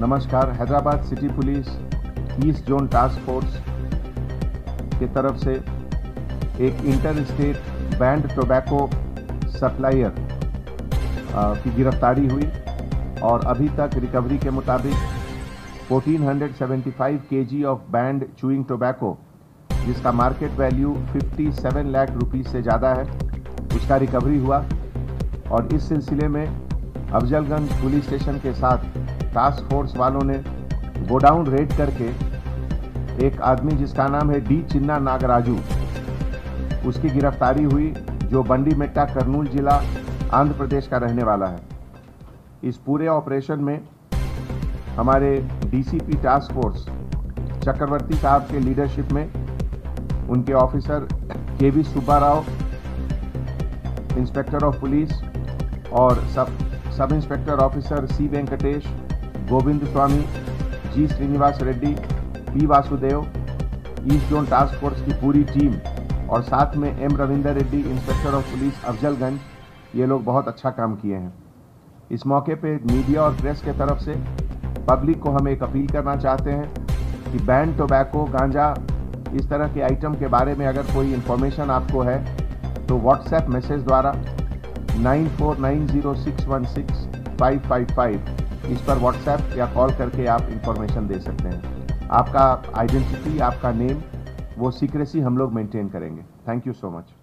नमस्कार, Hyderabad city police east zone task force के तरफ़ से एक inter state banned tobacco supplier की गिरफ्तारी हुई और अभी तक रिकवरी के मुताबिक 1475 KG of banned chewing tobacco, जिसका मार्केट वैल्यू 57 लाख रुपीस से ज़्यादा है, उसका रिकवरी हुआ और इस सिलसिले में अफजलगंज पुलिस स्टेशन के साथ टास्क फोर्स वालों ने गोडाउन रेड करके एक आदमी जिसका नाम है डी चिन्ना नागराजू, उसकी गिरफ्तारी हुई, जो बंडी मेट्टा करनूल जिला आंध्र प्रदेश का रहने वाला है। इस पूरे ऑपरेशन में हमारे डीसीपी टास्क फोर्स चक्रवर्ती साहब के लीडरशिप में उनके ऑफिसर के V Subba Rao inspector of police और sub sub inspector officer C Venkatesh Govind Swami G Srinivas Reddy, P Vasudev, east zone task force की पूरी टीम और साथ में M Ravinder Reddy inspector of police Afzalganj, ये लोग बहुत अच्छा काम किए हैं। इस मौके पे मीडिया और प्रेस के तरफ़ से पब्लिक को हम एक अपील करना चाहते हैं कि बैन टोबैको गांजा, इस तरह के आइटम के बारे में अगर कोई इन्फॉर्मेशन आपको है तो व्हाट्सएप मैसेज द्वारा nine four nine zero six one six five five five इस पर व्हाट्सएप या कॉल करके आप इंफॉर्मेशन दे सकते हैं। आपका आइडेंटिटी आपका नेम वो सीक्रेसी हम लोग मेंटेन करेंगे। Thank you so much